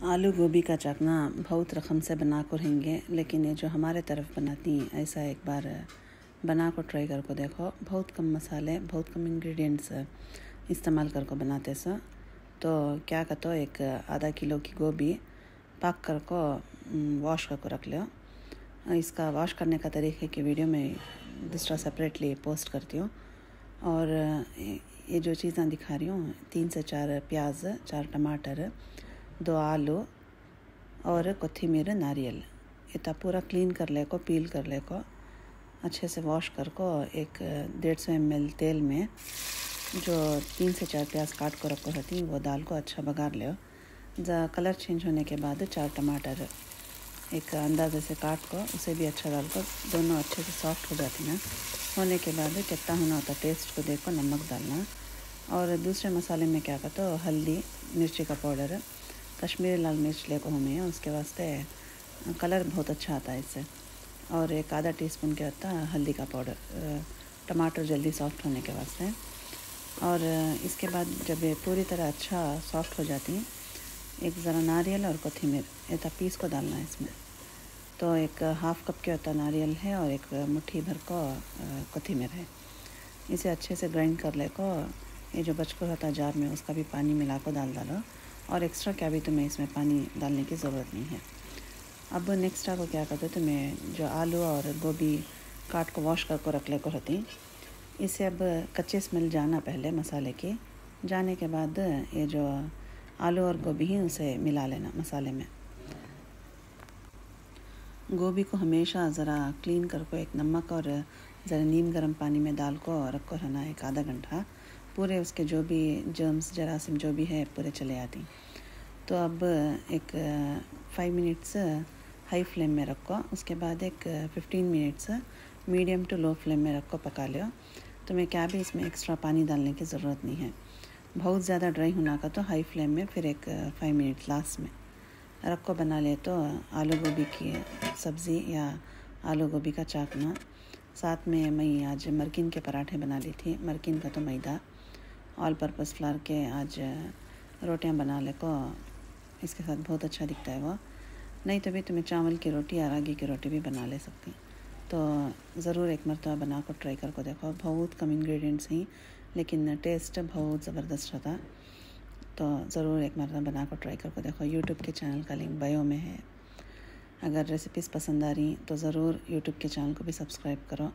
आलू गोभी का चखना बहुत रकम से बना कर रहेंगे लेकिन ये जो हमारे तरफ़ बनाती हैं, ऐसा एक बार, बना कर ट्राई कर को देखो। बहुत कम मसाले, बहुत कम इंग्रेडिएंट्स इस्तेमाल कर को बनाते सो तो क्या कहते एक आधा किलो की गोभी पाक कर को वॉश कर को रख लो। इसका वॉश करने का तरीके की वीडियो में दूसरा सेपरेटली पोस्ट करती हूँ। और ये जो चीज़ें दिखा रही हूँ, तीन से चार प्याज, चार टमाटर दो आलू और कोथिमीर नारियल इतना पूरा क्लीन कर ले को पील कर ले को अच्छे से वॉश कर को एक डेढ़ सौ एम तेल में जो तीन से चार प्याज काट को रखो रहती वो दाल को अच्छा बघार ले कलर चेंज होने के बाद चार टमाटर एक अंदाजे से काट को, उसे भी अच्छा डाल कर दोनों अच्छे से सॉफ्ट हो जाती ना होने के बाद कितना होना होता टेस्ट को देखो, नमक डालना। और दूसरे मसाले में क्या कहते हो हल्दी, मिर्ची का पाउडर कश्मीरी लाल मिर्च ले हमें उसके वास्ते कलर बहुत अच्छा आता है इससे। और एक आधा टी स्पून के आता हल्दी का पाउडर टमाटर जल्दी सॉफ्ट होने के वास्ते। और इसके बाद जब ये पूरी तरह अच्छा सॉफ्ट हो जाती है, एक ज़रा नारियल और कोथिमीर इतना पीस को डालना है इसमें। तो एक हाफ़ कप के होता नारियल है और एक मुट्ठी भर को कोथिमीर है। इसे अच्छे से ग्राइंड कर ले को ये जो बचकर होता जार में, उसका भी पानी मिला को डाल डालो। और एक्स्ट्रा क्या भी तुम्हें इसमें पानी डालने की ज़रूरत नहीं है। अब नेक्स्ट आपको क्या करते तुम्हें जो आलू और गोभी काट को वॉश कर को रख ले को रहती इसे अब कच्चे स्मेल जाना पहले मसाले के। जाने के बाद ये जो आलू और गोभी ही, उसे मिला लेना मसाले में। गोभी को हमेशा ज़रा क्लीन कर को एक नमक और ज़रा नीम गर्म पानी में डाल को रख रहना एक आधा घंटा। पूरे उसके जो भी जर्म्स जरासीम जो भी है, पूरे चले आती। तो अब एक फाइव मिनट्स हाई फ्लेम में रखो। उसके बाद एक fifteen minutes medium to low flame में रखो, पका लो तो मैं क्या भी इसमें एक्स्ट्रा पानी डालने की ज़रूरत नहीं है। बहुत ज़्यादा ड्राई होना का तो हाई फ्लेम में फिर एक फाइव मिनट लास्ट में। रखो, बना ले तो आलू गोभी की सब्ज़ी या आलू गोभी का चाकना। साथ में मैं आज मरकिन के पराठे बना ली थी। मरकिन का तो मैदा। ऑल पर्पज़ फ्लावर के आज रोटियाँ बना ले को। इसके साथ बहुत अच्छा दिखता है वो। नहीं तो भी तुम्हें चावल की रोटी या रागी की रोटी भी बना ले सकती। तो ज़रूर एक मरतबा बना कर ट्राई कर को देखो। बहुत कम इंग्रेडिएंट्स ही, लेकिन टेस्ट बहुत ज़बरदस्त रहता। तो ज़रूर एक मरतबा बना कर ट्राई कर को देखो। यूट्यूब के चैनल का लिंक बायो में है। अगर रेसिपीज़ पसंद आ रही तो ज़रूर यूट्यूब के चैनल को भी सब्सक्राइब करो।